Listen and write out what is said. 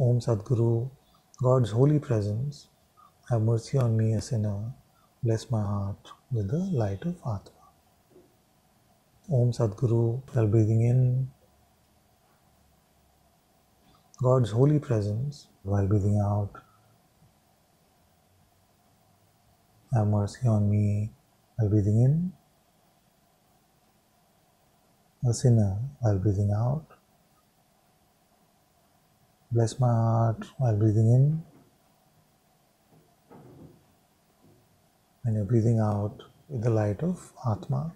Om Satguru, God's holy presence, have mercy on me, a sinner. Bless my heart with the light of Atma. Om Satguru, while breathing in, God's holy presence, while breathing out, have mercy on me, while breathing in, a sinner, while breathing out. Bless my heart while breathing in. When you're breathing out with the light of Atma.